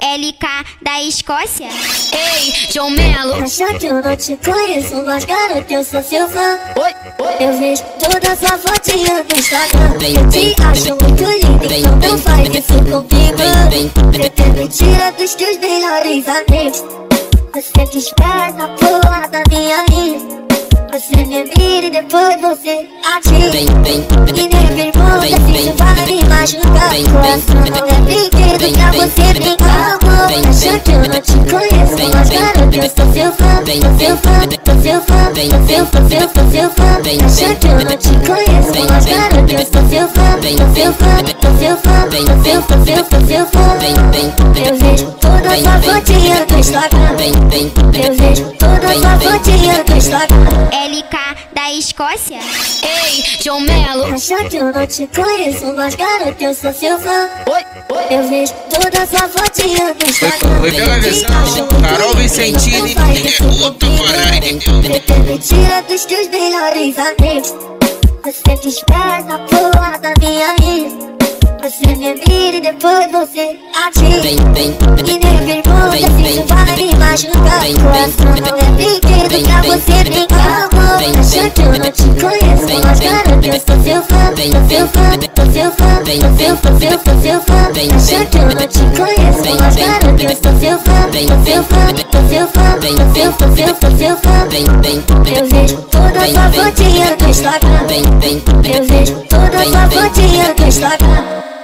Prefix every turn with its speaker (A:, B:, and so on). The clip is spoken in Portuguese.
A: LK da Escócia.
B: Ei, João Melo.
C: Acha que eu não te conheço, mas garoto, eu sou seu fã.
B: Oi, oi.
C: Eu vejo toda sua fotinha no Instagram. Eu te acho muito lindo, então não faz isso comigo. Pretendo tirar dos teus melhores amigos. Você despreza a porra da minha vida. Você me mira e depois você atira. E você. Acha que eu não te conheço, mas garoto, eu sou seu fã. Sou seu fã, seu fã, seu, sou seu, fã. Que eu não te conheço, mas garoto, seu fã. Seu fã, seu fã, seu, sou seu, sou seu fã. Eu vejo toda sua fotinha no Instagram. Eu vejo toda sua fotinha no Instagram.
A: LK da Escócia.
B: Ei, João Melo.
C: Acha que eu não te conheço, mas garoto, eu sou seu fã.
B: Oi, oi.
C: Eu vejo toda sua fotinha no Instagram.
D: Foi pela versão Carol Vicentini é outra parada, entendeu?
C: Pretendo tirar dos teus melhores amigos. Você despreza a porra da minha vida. Você me mira e depois você atira. E nem pergunta se isso vai me machucar. É brincar, amor. Acha que eu não te conheço, mas garoto, eu sou que eu não te garoto, eu sou vejo toda sua fotinha no Instagram. Eu.